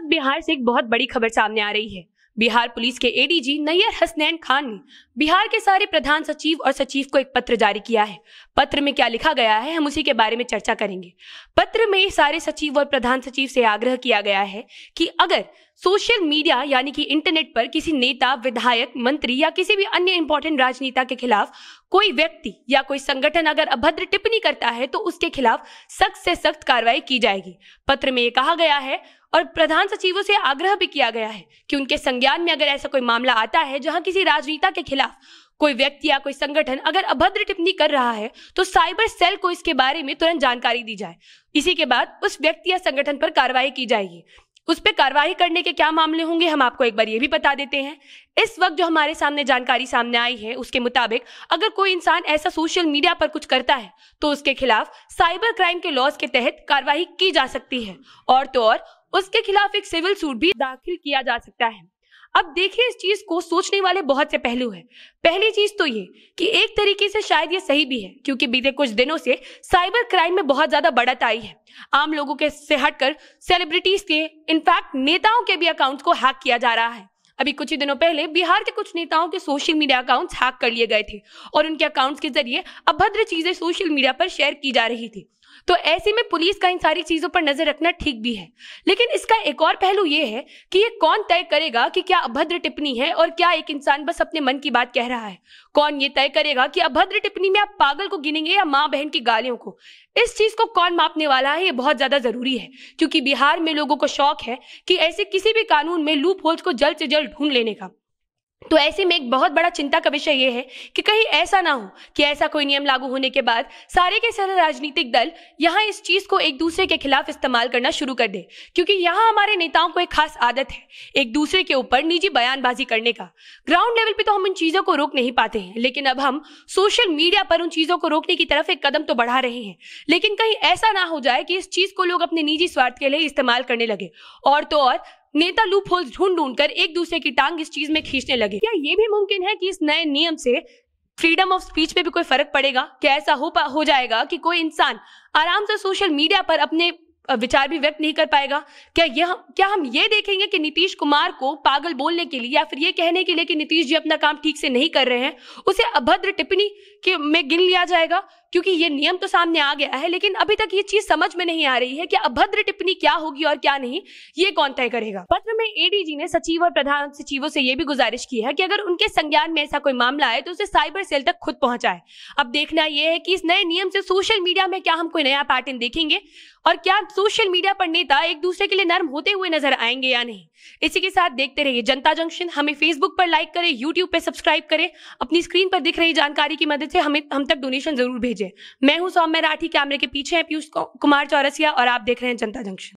वक्त बिहार से एक बहुत बड़ी खबर सामने आ रही है। बिहार पुलिस के एडीजी नैयर हसनैन खान ने बिहार के सारे प्रधान सचिव और सचिव को एक पत्र जारी किया है। पत्र में क्या लिखा गया है, हम उसी के बारे में चर्चा करेंगे। पत्र में सारे सचिव और प्रधान सचिव से आग्रह किया गया है कि अगर सोशल मीडिया यानी कि इंटरनेट पर किसी नेता, विधायक, मंत्री या किसी भी अन्य इंपॉर्टेंट राजनेता के खिलाफ कोई व्यक्ति या कोई संगठन अगर अभद्र टिप्पणी करता है तो उसके खिलाफ सख्त से सख्त कार्रवाई की जाएगी। पत्र में ये कहा गया है और प्रधान सचिवों से आग्रह भी किया गया है कि उनके संज्ञान में अगर ऐसा कोई मामला आता है, जहाँ किसी राजनेता के खिलाफ कोई व्यक्ति या कोई संगठन अगर अभद्र टिप्पणी कर रहा है तो साइबर सेल को इसके बारे में तुरंत जानकारी दी जाए। इसी के बाद उस व्यक्ति या संगठन पर कार्रवाई की जाएगी। उस पर कार्रवाई करने के क्या मामले होंगे, हम आपको एक बार ये भी बता देते हैं। इस वक्त जो हमारे सामने जानकारी सामने आई है, उसके मुताबिक अगर कोई इंसान ऐसा सोशल मीडिया पर कुछ करता है तो उसके खिलाफ साइबर क्राइम के लॉज के तहत कार्रवाई की जा सकती है। और तो और, उसके खिलाफ एक सिविल सूट भी दाखिल किया जा सकता है। अब देखिए इस चीज़ को सोचने वाले बहुत से पहलू है। पहली चीज़ तो ये कि एक तरीके से शायद ये सही भी है, क्योंकि बीते कुछ दिनों से साइबर क्राइम में बहुत ज़्यादा बढ़त आई है। आम लोगों के से हटकर सेलिब्रिटीज के, इनफैक्ट नेताओं के भी अकाउंट्स को हैक किया जा रहा है। अभी कुछ ही दिनों पहले बिहार के कुछ नेताओं के सोशल मीडिया अकाउंट्स हैक कर लिए गए थे, और उनके अकाउंट्स के ज़रिए अभद्र चीज़ें सोशल मीडिया पर शेयर की जा रही थी। तो ऐसे में पुलिस का इन सारी चीज़ों पर नज़र रखना ठीक भी है। लेकिन इसका एक और पहलू ये है कि ये कौन तय करेगा कि क्या अभद्र टिप्पणी है और क्या एक इंसान बस अपने मन की बात कह रहा है? कौन ये तय करेगा कि अभद्र टिप्पणी में आप पागल को गिनेंगे या माँ बहन की गालियों को? इस चीज़ को कौन मापने वाला है, ये बहुत ज़्यादा ज़रूरी है, क्योंकि बिहार में लोगों को शौक है कि ऐसे किसी भी कानून में लूप होल्स को जल्द से जल्द ढूंढ लेने का। तो ऐसे में एक बहुत बड़ा चिंता का विषय यह है कि कहीं ऐसा ना हो कि ऐसा कोई नियम लागू होने के बाद सारे के सारे राजनीतिक दल यहाँ इस चीज़ को एक दूसरे के खिलाफ इस्तेमाल करना शुरू कर दे। क्योंकि यहाँ हमारे नेताओं को एक खास आदत है, एक दूसरे के ऊपर निजी बयानबाजी करने का। ग्राउंड लेवल पे तो हम उन चीज़ों को रोक नहीं पाते हैं, लेकिन अब हम सोशल मीडिया पर उन चीज़ों को रोकने की तरफ़ एक कदम तो बढ़ा रहे हैं। लेकिन कहीं ऐसा ना हो जाए कि इस चीज़ को लोग अपने निजी स्वार्थ के लिए इस्तेमाल करने लगे। और तो और नेता लूप होल्स ढूंढ ढूंढ कर एक दूसरे की टांग इस चीज़ में खींचने लगे। क्या ये भी मुमकिन है कि इस नए नियम से फ्रीडम ऑफ़ स्पीच पे भी कोई फ़र्क पड़ेगा? क्या ऐसा हो हो जाएगा कि कोई इंसान आराम से सोशल मीडिया पर अपने विचार भी व्यक्त नहीं कर पाएगा? क्या यह, क्या हम ये देखेंगे कि नीतीश कुमार को पागल बोलने के लिए या फिर ये कहने के लिए कि नीतीश जी अपना काम ठीक से नहीं कर रहे हैं, उसे अभद्र टिप्पणी के में गिन लिया जाएगा? क्योंकि ये नियम तो सामने आ गया है, लेकिन अभी तक ये चीज़ समझ में नहीं आ रही है कि अभद्र टिप्पणी क्या होगी और क्या नहीं, ये कौन तय करेगा? पत्र में एडीजी ने सचिव और प्रधान सचिवों से ये भी गुजारिश की है कि अगर उनके संज्ञान में ऐसा कोई मामला आए तो उसे साइबर सेल तक खुद पहुँचाए। अब देखना यह है कि इस नए नियम से सोशल मीडिया में क्या हम कोई नया पैटर्न देखेंगे और क्या सोशल मीडिया पर नेता एक दूसरे के लिए नर्म होते हुए नज़र आएँगे या नहीं। इसी के साथ देखते रहिए जनता जंक्शन। हमें फेसबुक पर लाइक करें यूट्यूब पर सब्सक्राइब करें। अपनी स्क्रीन पर दिख रही जानकारी की मदद से हमें हम तक डोनेशन ज़रूर भेजें। मैं हूँ सौम्य राठी, कैमरे के पीछे हैं पीयूष कुमार चौरसिया और आप देख रहे हैं जनता जंक्शन।